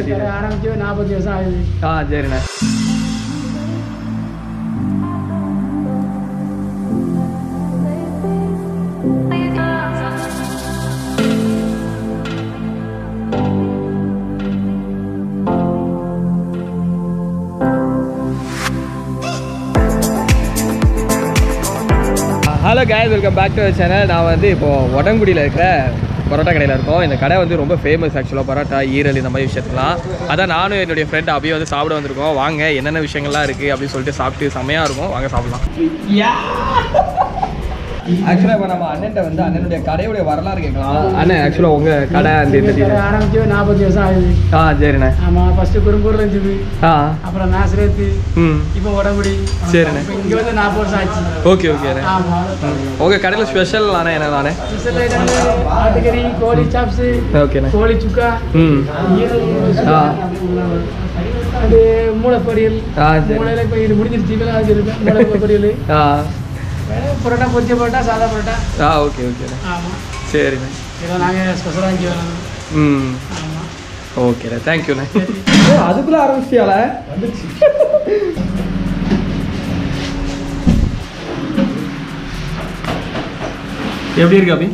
கடை ஆரம்பிச்சு நாற்பத்தி வருஷம் ஆகுது ஆ சரிண்ணே hello guys welcome back to channel நான் வந்து இப்போது உடங்குடியில் இருக்கிற பரோட்டா கடையில் இருக்கோம். இந்த கடை வந்து ரொம்ப ஃபேமஸ் ஆக்சுவலாக பரோட்டா ஈரல் இந்த மாதிரி விஷயத்துலாம் அதான் நானும் என்னுடைய ஃப்ரெண்ட் அப்படியே வந்து சாப்பிட வந்திருக்கோம். வாங்க என்னென்ன விஷயங்கள்லாம் இருக்குது அப்படின்னு சொல்லிட்டு சாப்பிட்டு செம்மையாக இருக்கும். வாங்க சாப்பிட்லாம். ஆக்சுவலாக இப்போ நம்ம அண்ணன்ட்ட வந்து அண்ணனுடைய கடையுடைய வரலாறு கேட்கலாம். அண்ணன் ஆக்சுவலாக உங்கள் கடை அந்த ஆரம்பிச்சு நாற்பத்தி வருஷம் ஆகுது. ஆ சரிண்ணே. ஆமாம் ஃபஸ்ட்டு குறும்பூரில் இருந்தது ஆ. அப்புறம் நாசிரேத்து. ம். இப்போ உடம்புடி. சரிண்ணே. இங்கே வந்து நாற்பது வருஷம் ஆச்சு. ஓகே ஓகே ஆமாம் உங்கள் கடையில் ஸ்பெஷல் அண்ணே என்ன தானே ஸ்பெஷல் ஆட்டுக்கறி கோழி சாப்ஸு ஓகேண்ணே. கோழி சுக்கா ம். ஆ. அது மூளை பொரியல் ஆ சரி. மூளையில் இப்போ இது முடிஞ்சிருச்சு மூளை பொரியல் ஆ. பரோட்டா பொரிச்ச பரோட்டா சாதா பரோட்டா. ஆ ஓகே ஓகேண்ணே ஆமாம் சரிண்ணே இதை நாங்கள் ஸ்பெஷலாக இங்கே வரணும் ம் ஆமாம் ஓகேண்ணே தேங்க்யூண்ணே அதுக்குள்ளே ஆரம்பிச்சியால எப்படி இருக்கு அபி?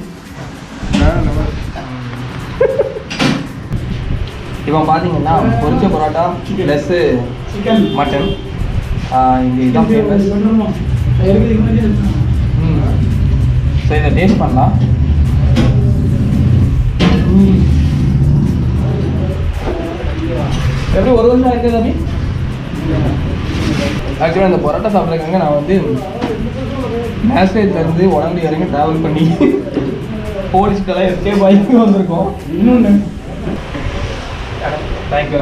இப்போ பார்த்தீங்கன்னா பொரிச்ச பரோட்டா ப்ளஸ்ஸு சிக்கன் மட்டன் இங்கே இதுதான் ஃபேமஸ் ஸோ இதை டேஸ்ட் பண்ணலாம். எப்படி ஒரு வருஷம் இருக்குது தம்பி? ஆக்சுவலாக இந்த பரோட்டா சாப்பிட்றதுக்காக நான் வந்து மேசேஜ்லேருந்து உடம்பு வரைக்கும் ட்ராவல் பண்ணி போலீஸ்க்கெல்லாம் எஸ்கே ஆகி வந்திருக்கோம். இன்னொன்று தேங்க்யூ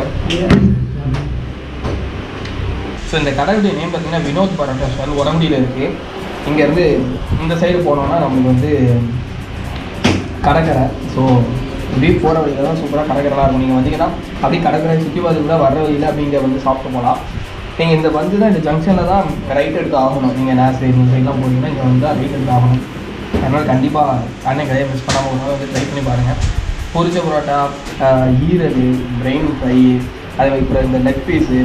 ஸோ இந்த கடையுடைய நேம் பார்த்தீங்கன்னா வினோத் பரோட்டா ஸ்டால் உடம்புடியில் இருக்குது இங்கேருந்து இந்த சைடு போனோம்னா நம்மளுக்கு வந்து கடற்கரை. ஸோ இப்படி போகிற வழியில் தான் சூப்பராக கடற்கரைலாம் இருக்கும். நீங்கள் வந்தீங்கன்னா அப்படியே கடற்கரை சுற்றி பார்த்து கூட வர வழியில் அப்படிங்க வந்து சாப்பிட்டு போகலாம். நீங்கள் இந்த வந்து தான் இந்த ஜங்ஷனில் தான் ரைட் எடுத்து ஆகணும். நீங்கள் நேசரி இந்த சைட்லாம் போனீங்கன்னா இங்கே வந்து ரைட் எடுத்து ஆகணும். அதனால் கண்டிப்பாக அண்ணன் கடையை மிஸ் பண்ணாமல் ஒரு நாள் வந்து ட்ரை பண்ணி பாருங்கள் பொரிச்ச பரோட்டா ஈரல் பிரெயின் ஃப்ரை அதே மாதிரி இப்போ இந்த லெக் பீஸு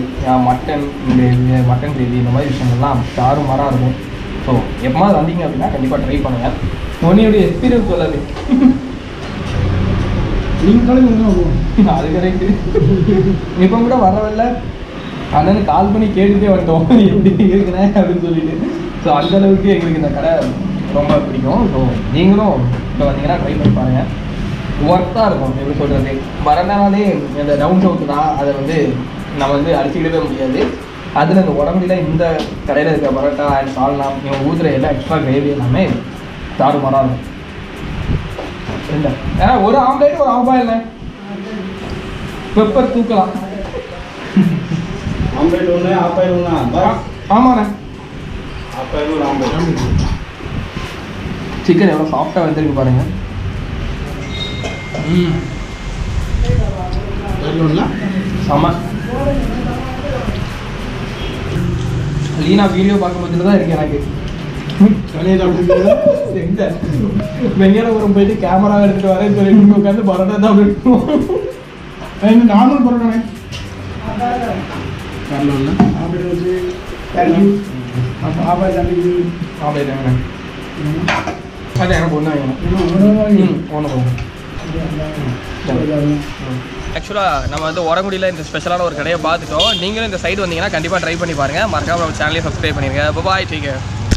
மட்டன் இந்த இது மட்டன் கிரேவி இந்த மாதிரி விஷயங்கள்லாம் தாறுமாறாக இருக்கும். ஸோ எப்போது வந்தீங்க அப்படின்னா கண்டிப்பாக ட்ரை பண்ணுங்கள் உன்னையுடைய எக்ஸ்பீரியன்ஸ் சொல்லாது. நீங்களும் அது கரெக்டு இப்போ கூட வரவில்ல. அண்ணனுக்கு கால் பண்ணி கேட்டுட்டே வந்துட்டோம். எப்படி இருக்கிறேன் அப்படின்னு சொல்லிட்டு. ஸோ அந்த அளவுக்கு எங்களுக்கு இந்த கடை ரொம்ப பிடிக்கும். ஸோ நீங்களும் இப்போ வந்தீங்கன்னா ட்ரை பண்ணி பாருங்கள் ஒர்த்தாக இருக்கும் எப்படி சொல்கிறது வரனாலே இந்த டவுன் சவுத்து தான். அதை வந்து நம்ம வந்து அடிச்சுக்கிடவே முடியாது. அதில் இந்த உடம்புல இந்த கடையில் இருக்க பரோட்டா அண்ட் சால்னா இவங்க ஊற்றுற எல்லாம் எக்ஸ்ட்ரா கிரேவி எல்லாமே தாறுமாறாக இருக்கும். இல்லை ஏன்னா ஒரு ஆம்லேட் ஒரு ஆஃப் பாயில் பெப்பர் தூக்கலாம். ஆம்லேட் ஒன்று ஆஃப் ஆயில் ஒன்றா ஆமாண்ணே. ஆஃப் ஆயில் ஒரு ஆம்லேட் சிக்கன் எவ்வளோ சாஃப்டாக வந்திருக்கு பாருங்க. ம். செம்ம லீனா வீடியோ பார்க்கும் பட்சத்தில் தான் இருக்கு எனக்கு. எங்க? வெங்கடபுரம் போயிட்டு கேமரா எடுத்துட்டு வரேன்னு சொல்லிட்டு உட்காந்து பரோட்டா தான் நார்மல் பரோட்டானே ஆம்லேட் வச்சு ஆயில் தண்ணிக்கு அப்படியே தாங்கண்ணே அது எனக்கு ஒன்று ஆக்சுவலாக நம்ம வந்து உரங்குடியில் இந்த ஸ்பெஷலான ஒரு கடையை பார்த்துட்டோம். நீங்களும் இந்த சைடு வந்தீங்கன்னா கண்டிப்பாக ட்ரை பண்ணி பாருங்கள் மறக்காமல் நம்ம சேனலையும் சப்ஸ்கிரைப் பண்ணிடுங்க பாய் டீக்கு